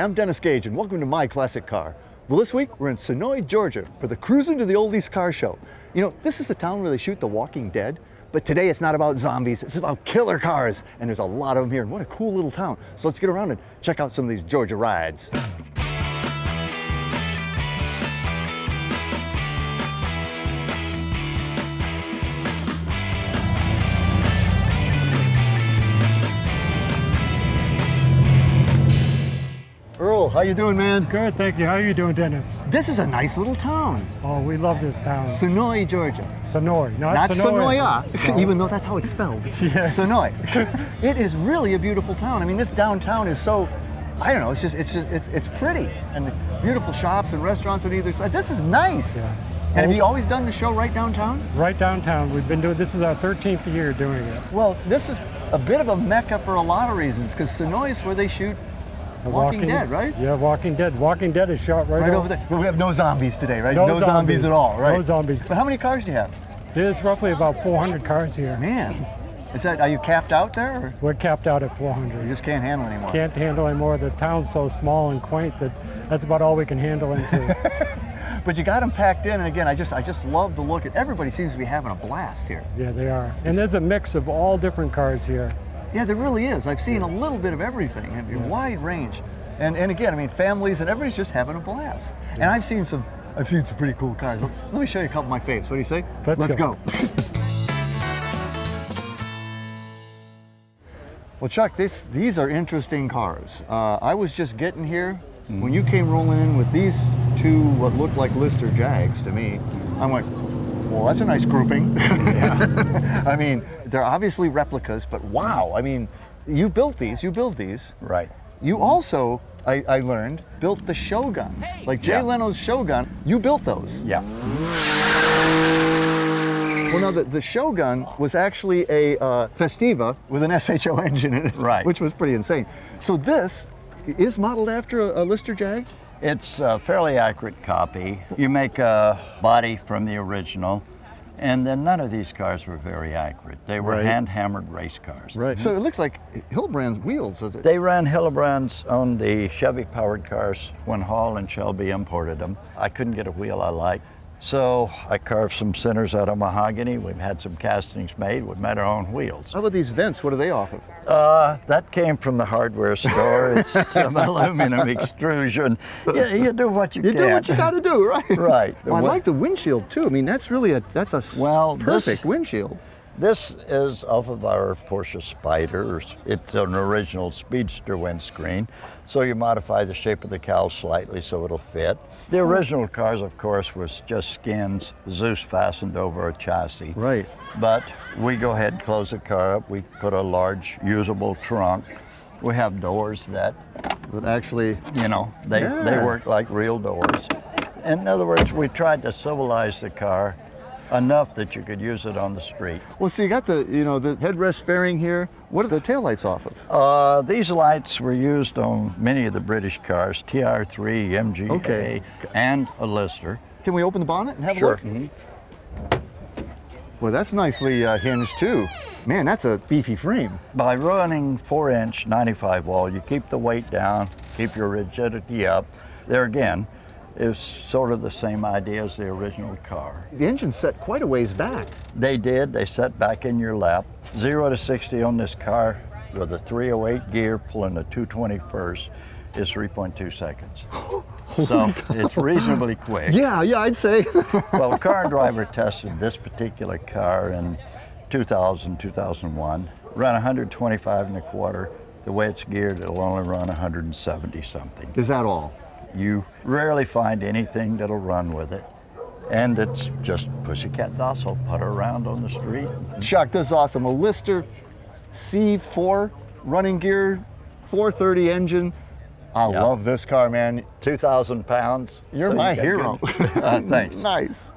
I'm Dennis Gage, and welcome to My Classic Car. Well, this week we're in Senoia, Georgia for the Cruising to the Oldies Car Show. You know, this is the town where they shoot The Walking Dead, but today it's not about zombies, it's about killer cars, and there's a lot of them here, and what a cool little town. So let's get around and check out some of these Georgia rides. How you doing, man? Good, thank you. How are you doing, Dennis? This is a nice little town. Oh, we love this town. Sonoy, Georgia. Sonoy, not, Not Sonoya. Sonoya, uh, No. even though that's how it's spelled. Yes. Sonoy. it is really a beautiful town. I mean, this downtown is so, I don't know, it's just, it's just, it's, it's pretty. And the beautiful shops and restaurants on either side. This is nice. Yeah. And have Oh. you always done the show right downtown? Right downtown. We've been doing this is our 13th year doing it. Well, this is a bit of a mecca for a lot of reasons, because Sonoy is where they shoot The Walking Dead, right? Yeah, Walking Dead. Walking Dead is shot right, right over there. But we have no zombies today, right? No zombies. zombies. at all, right? No zombies. But how many cars do you have? There's roughly about 400 cars here. Man, is that, are you capped out there, or We're capped out at 400. you 400. just can't handle anymore? Can't handle anymore. The town's so small and quaint that that's about all we can handle into. But you got them packed in, and again, I just I just love the look. At everybody seems to be having a blast here. yeah, they are. And there's a mix of all different cars here. Yeah, there really is. I've seen a little bit of everything, a wide range. And and again, I mean, families and everybody's just having a blast. And I've seen some I've seen some pretty cool cars. Let me show you a couple of my faves. What do you say? Let's go. well, Chuck, this these are interesting cars. Uh, I was just getting here when you came rolling in with these two what looked like Lister Jags to me. I'm like, well, that's a nice grouping. I mean, they're obviously replicas, but wow! I mean, you built these. You built these. Right. You also, I, I learned, built the Shogun. Like Jay Yeah. Leno's Shogun, you built those. Yeah. Well, no, the, the Shogun was actually a uh, Festiva with an SHO engine in it, Right. which was pretty insane. So this is modeled after a, a Lister Jag. It's a fairly accurate copy. You make a body from the original, and then none of these cars were very accurate. They were Right. hand hammered race cars. Right. So it looks like Halibrand's wheels, is it? They ran Halibrands on the Chevy powered cars when Hall and Shelby imported them. I couldn't get a wheel I liked. So I carved some centers out of mahogany. We've had some castings made. We've made our own wheels. How about these vents? What are they off of? Uh, that came from the hardware store. It's some aluminum extrusion. You, you do what you, You can. do what you got to do, right? Right. Well, I like the windshield too. I mean, that's really a that's a Well, this- perfect windshield. This is off of our Porsche Spider. It's an original Speedster windscreen. So you modify the shape of the cowl slightly so it'll fit. The hmm. original cars, of course, was just skins, Dzus fastened over a chassis. Right. But we go ahead and close the car up. We put a large usable trunk. We have doors that, But actually, you know, they, they work like real doors. In other words, we tried to civilize the car enough that you could use it on the street. well, so you got the you know the headrest fairing here. What are the taillights off of? Uh, these lights were used on many of the British cars, TR3, MGA, Okay. and a Lister. Can we open the bonnet and have Sure. a look? Sure. Well, that's nicely uh, hinged too. Man, that's a beefy frame. By running four inch 95 wall, you keep the weight down, keep your rigidity up. There again is sort of the same idea as the original car. The engine set quite a ways back. They did, they set back in your lap. Zero to 60 on this car with a 308 gear pulling a 221st is 3.2 seconds. Oh so it's reasonably quick. Yeah, yeah, I'd say. well, Car and Driver tested this particular car in 2000, 2001. Ran 125 and a quarter. The way it's geared, it'll only run 170 something. Is that all? You rarely find anything that'll run with it. And it's just pussycat docile, putter around on the street. Chuck, this is awesome. A Lister C4 running gear, 430 engine. I Yeah. love this car, man. 2,000 pounds. You're so my got hero. Uh, thanks. nice.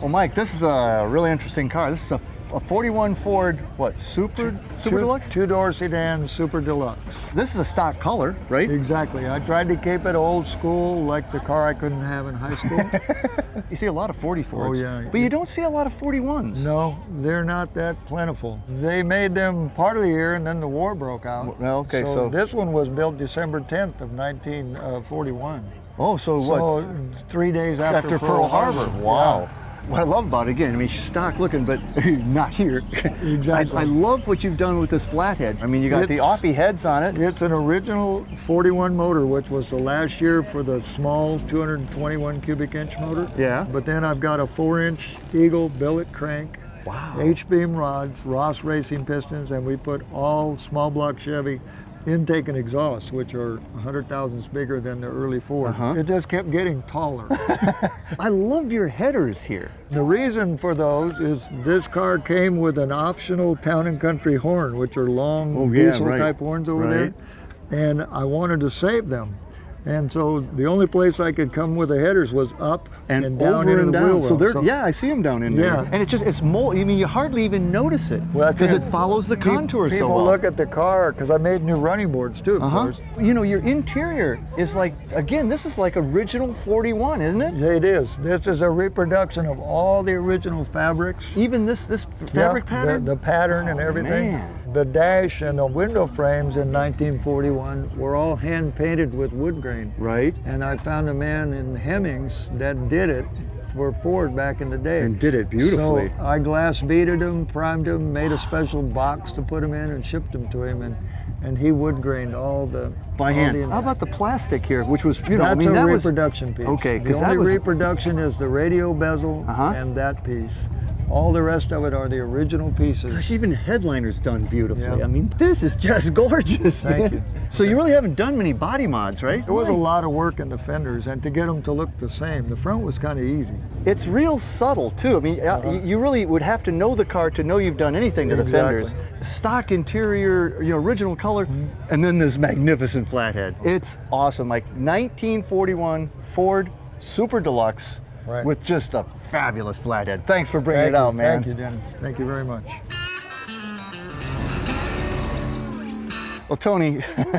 Well, Mike, this is a really interesting car. This is a a 41 Ford, what, Super, Super two, Deluxe? Two-door sedan, super deluxe. This is a stock color, right? Exactly. I tried to keep it old school, like the car I couldn't have in high school. You see a lot of 40 Fords. Oh, yeah. But you don't see a lot of 41s. no, they're not that plentiful. They made them part of the year, and then the war broke out. Well, okay, so- this one was built December 10th of 1941. Uh, oh, so what? Three days after, after Pearl Harbor. Yeah. Wow. What I love about it, again, I mean, she's stock looking, but not here. Exactly. I, I love what you've done with this flathead. I mean, you got the It's- offy heads on it. It's an original 41 motor, which was the last year for the small 221 cubic inch motor. Yeah. But then I've got a four inch Eagle billet crank, Wow. H-beam rods, Ross racing pistons, and we put all small block Chevy intake and exhaust, which are 100 thousandths bigger than the early Ford. Uh-huh. It just kept getting taller. I love your headers here. the reason for those is this car came with an optional town and country horn, which are long Oh, yeah, diesel right. type horns over Right. there. And I wanted to save them. And so the only place I could come with the headers was up And, down over into and the down. wheel So well. they're, yeah, I see them down in there. Yeah. And it just, it's mold. I mean, you hardly even notice it. Well, because it. it follows the Pe- contour so People well. look at the car because I made new running boards too, of uh-huh. course. You know, your interior is like, again, this is like original 41, isn't it? Yeah, it is. This is a reproduction of all the original fabrics. Even this this fabric the- pattern? The, pattern and Oh, everything. man. The dash and the window frames in 1941 were all hand painted with wood grain. right. And I found a man in Hemmings that did it for Ford back in the day. And did it beautifully. So I glass beaded them, primed them, made a special box to put them in, and shipped them to him. And, and he wood grained all the By all hand. the- How about the plastic here, which was, you know, That's I mean, a that was. reproduction piece. Okay, the 'cause that only was- reproduction is the radio bezel Uh-huh. and that piece. All the rest of it are the original pieces. Gosh, even headliner's done beautifully. Yeah. I mean, this is just gorgeous, Thank man. you. So you really haven't done many body mods, right? There was a lot of work in the fenders, and to get them to look the same, the front was kind of easy. It's real subtle too. I mean, uh, y- you really would have to know the car to know you've done anything to the Exactly. fenders. Stock interior, you know, original color, and then this magnificent flathead. It's awesome. Like 1941 Ford Super Deluxe Right. with just a fabulous flathead. Thanks for bringing Thank it you, out, man. Thank you, Dennis. Thank you very much. Well, Tony,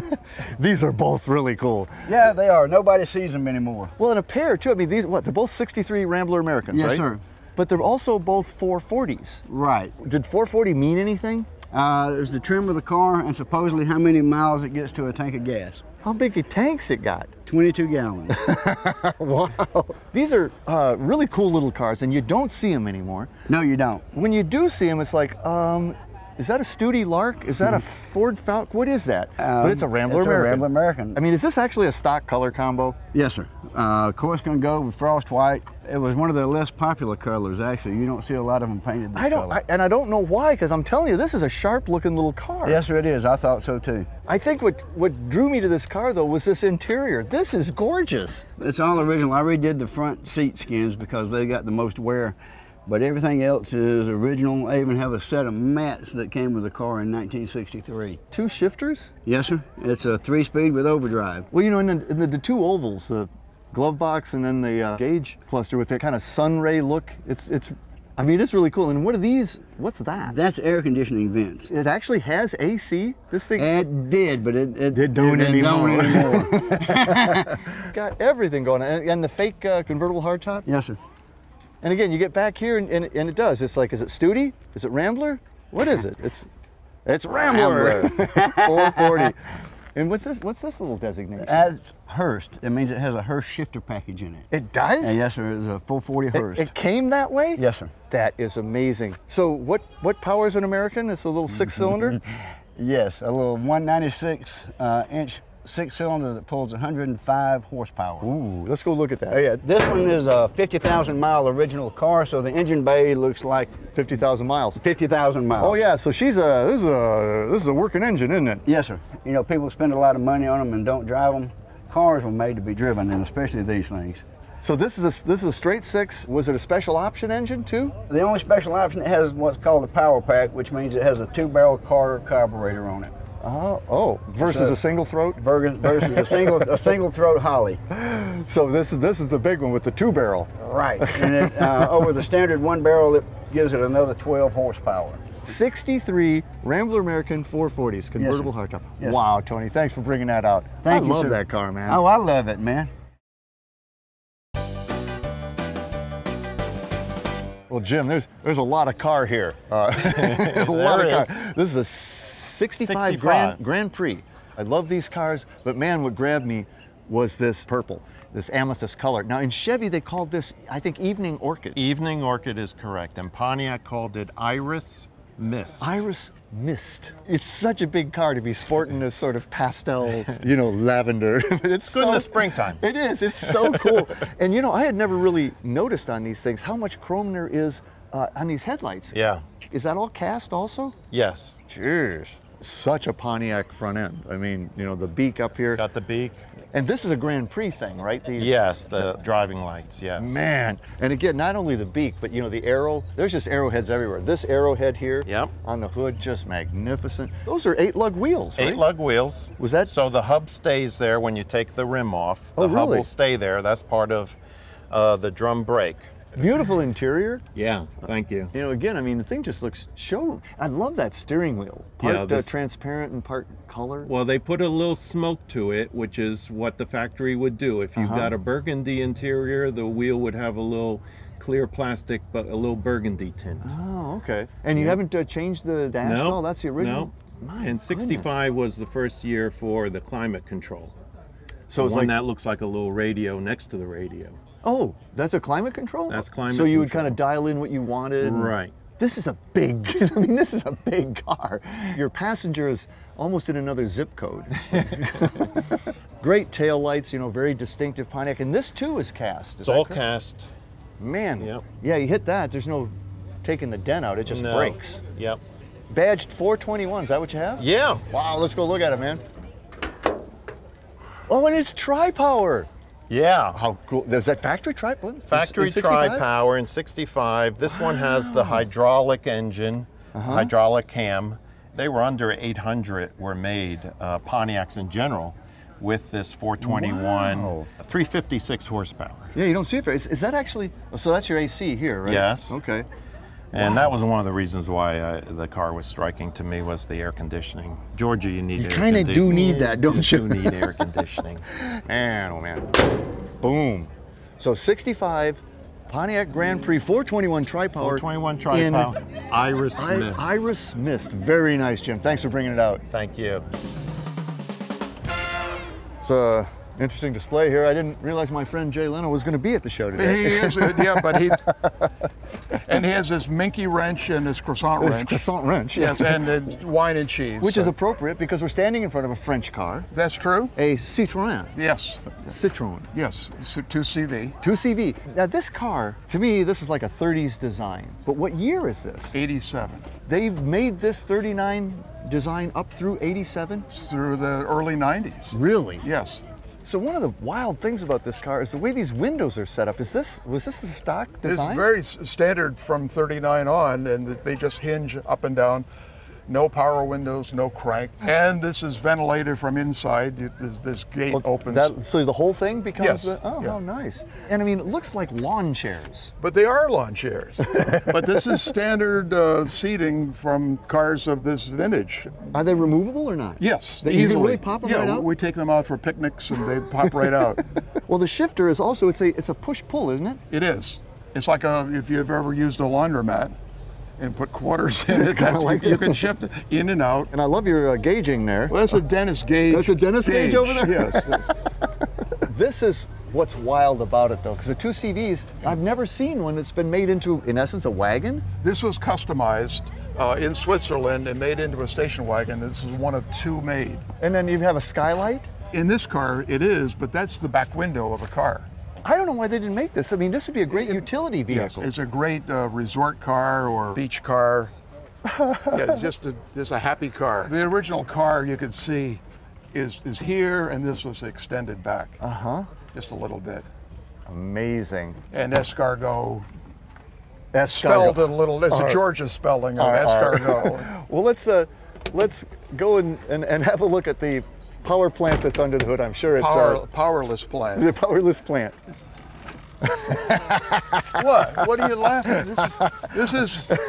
these are both really cool. Yeah, they are. Nobody sees them anymore. Well, in a pair too. I mean, these what? They're both 63 Rambler Americans, Yes, right? sir. But they're also both 440s. Right. Did 440 mean anything? Uh, there's the trim of the car and supposedly how many miles it gets to a tank of gas. How big a tanks it got? 22 gallons. wow. These are uh, really cool little cars, and you don't see them anymore. no, you don't. When you do see them, it's like, um, is that a Studi Lark? Is that a Ford Falcon? What is that? but it's a Um, Rambler it's a American. Rambler American. I mean, is this actually a stock color combo? Yes, sir. Uh, of course, gonna go with frost white. It was one of the less popular colors, actually. You don't see a lot of them painted this I don't. I, and I don't know why, because I'm telling you, this is a sharp-looking little car. Yes, sir, it is. I thought so too. I think what what drew me to this car though was this interior. This is gorgeous. It's all original. I redid the front seat skins because they got the most wear, but everything else is original. I even have a set of mats that came with the car in 1963. Two shifters? Yes, sir. It's a three-speed with overdrive. Well, you know, in the, in the, the two ovals, the glove box and then the uh, gauge cluster with that kind of sunray look. It's it's. I mean, it's really cool. And what are these? What's that? That's air conditioning vents. It actually has AC. This thing It did, but it, it, It don't anymore. anymore. got everything going on, and, and the fake uh, convertible hardtop. yes, sir. And again, you get back here, and, and, and it does. It's like, is it Studi? Is it Rambler? What is it? It's it's Rambler. 440. And what's this? What's this little designation? That's Hurst. It means it has a Hurst shifter package in it. it does. And yes, sir. It's a 440 It- Hurst. It, came that way. yes, sir. That is amazing. So what what powers an American? It's a little six cylinder. Yes, a little 196 uh, inch six cylinder that pulls 105 horsepower. Ooh, let's go look at that. Oh, yeah, this one is a 50,000 mile original car, so the engine bay looks like Fifty thousand miles. 50,000 miles. Oh yeah, so she's a this is a this is a working engine, isn't it? Yes, sir. You know, people spend a lot of money on them and don't drive them. Cars were made to be driven, and especially these things. So this is a this is a straight six. Was it a special option engine too? The only special option it has what's called a power pack, which means it has a two-barrel Carter carburetor on it. Oh, oh, versus So- a single throat. Versus versus a single a single throat Holley. So this is this is the big one with the two barrel. Right. And it, uh, over the standard one barrel, it gives it another 12 horsepower. 63 Rambler American 440s, convertible sir. hardtop. Yes, wow, Tony, thanks for bringing that out. Thank I you, love sir. that car, man. Oh, I love it, man. Well, Jim, there's there's a lot of car here. Uh, a lot of is. car. This is a 65, 65. Grand, Grand Prix. I love these cars, but man, what grabbed me was this purple, this amethyst color. Now in Chevy, they called this, I think, Evening Orchid. Evening Orchid is correct, and Pontiac called it Iris Mist. Iris Mist. It's such a big car to be sporting this sort of pastel, you know, lavender. it's good in the springtime. It is. It's so cool. and you know, I had never really noticed on these things how much chrome there is uh, on these headlights. yeah. Is that all cast also? Yes. Cheers. Such a Pontiac front end. I mean, you know, the beak up here. Got the beak. And this is a Grand Prix thing, right? These, Yes, the driving lights. Yes. Man. And again, not only the beak, but you know, the arrow. There's just arrowheads everywhere. This arrowhead here Yep. on the hood, just magnificent. Those are eight lug wheels, right? Eight lug wheels. Was that- so? The hub stays there when you take the rim off. The Oh, hub will stay there. That's part of uh, the drum brake. Beautiful interior. Yeah. Thank you. You know, again, I mean, the thing just looks showroom. I love that steering wheel. Part Yeah, uh, transparent and part color. Well, they put a little smoke to it, which is what the factory would do. If you've Uh-huh. got a burgundy interior, the wheel would have a little clear plastic, but a little burgundy tint. Oh, okay. And you haven't uh, changed the dash? no, Oh, that's the original. No. My and goodness. 65 was the first year for the climate control. So the it's one like that looks like a little radio next to the radio. Oh, that's a climate control? That's climate So you would kind of dial in what you wanted? Right. This is a big, I mean, this is a big car. Your passenger is almost in another zip code. Great tail lights, you know, very distinctive Pontiac. And this too is cast. Is It's all correct? cast. Man, Yep. yeah, you hit that, there's no taking the dent out, it just No. breaks. Yep. Badged 421, is that what you have? Yeah. Wow, let's go look at it, man. Oh, and it's tri-power. Yeah. How cool. Is that factory tri? In- Factory in tri power in 65. This one has the hydraulic engine, Uh-huh. hydraulic cam. They were under 800 were made, uh, Pontiacs in general, with this 421, Wow. 356 horsepower. Yeah, you don't see it. very- Is, is that actually? So that's your AC here, right? Yes. Okay. And that was one of the reasons why uh, the car was striking to me was the air conditioning. Georgia, you need You air kinda do need that, don't you? do need air conditioning. Man, oh man. Boom. So 65 Pontiac Grand Prix 421 tri-power. 421 tri-power. Iris I- Mist. Iris Mist. Very nice, Jim. Thanks for bringing it out. Thank you. It's a interesting display here. I didn't realize my friend Jay Leno was going to be at the show today. He is, yeah, but he's, and he has his minky wrench and his croissant wrench. croissant wrench. Yes, and uh, wine and cheese. Which is appropriate because we're standing in front of a French car, That's true? a Citroën. Yes, Citroën. yes, it's 2CV, 2CV. Now this car, to me, this is like a 30s design. But what year is this? 87. They've made this 39 design up through 87? Through the early 90s. Really? Yes. So one of the wild things about this car is the way these windows are set up. Is this was this a stock design? It's very standard from 39 on, and they just hinge up and down. No power windows, no crank. And this is ventilated from inside. This, this gate Well, opens. that- so the whole thing becomes. Yes, the- oh, yeah. how nice! And I mean, it looks like lawn chairs. But they are lawn chairs. but this is standard uh, seating from cars of this vintage. Are they removable or not? Yes, they easily. really pop 'em yeah, right out? we take them out for picnics and they pop right out. Well, the shifter is also it's a it's a push pull, isn't it? It is. It's like a, if you've ever used a laundromat and put quarters in it, that's, like you, can shift it in and out. And I love your uh, gauging there. Well, that's a Dennis gauge. That's a Dennis gauge over there? Yes. yes. This is what's wild about it, though, because the two CVs, I've never seen one that's been made into, in essence, a wagon. This was customized uh, in Switzerland and made into a station wagon. This is one of two made. And then you have a skylight. In this car, it is, but that's the back window of a car. I don't know why they didn't make this. I mean, this would be a great utility Yes, vehicle. it's a great uh, resort car or beach car. yeah, it's just a, just a happy car. The original car you can see is is here, and this was extended back Uh huh. just a little bit. Amazing. And escargot That's spelled a little. It's All a. Georgia spelling of All right, all right. escargot. Well, let's uh, let's go and, and, and have a look at the power plant that's under the hood. I'm sure it's Power, uh, powerless plant. the powerless plant. what? What are you laughing? This is, this is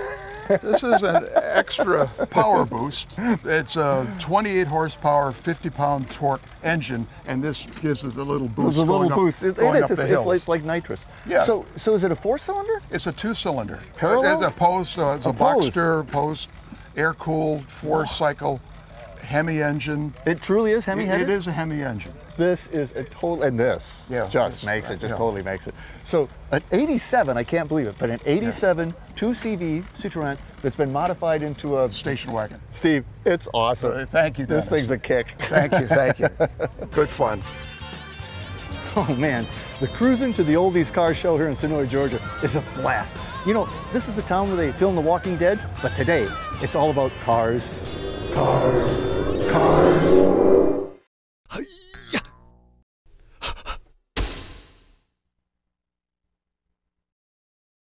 this is an extra power boost. It's a 28 horsepower, 50 pound torque engine, and this gives it a little boost. There's a little up- boost. It, is. It's, it's, like, it's like nitrous. Yeah. So, so is it a four cylinder? It's a two-cylinder. Parallel? As opposed, uh, it's a, Opposed. Boxer post, air-cooled, four-cycle Hemi engine. It truly is Hemi It- headed. it is a Hemi engine. This is a total, and this Yeah, just this- makes it, just yeah. totally makes it. So an 87, I can't believe it, but an 87 2CV Citroen that's been modified into a Station wagon. Steve, it's awesome. Uh, thank you, This thing's a kick. Thank you, thank you. Good fun. Oh man, the cruising to the oldies car show here in Senoia, Georgia is a blast. You know, this is the town where they filmed The Walking Dead, but today it's all about cars, cars, cars.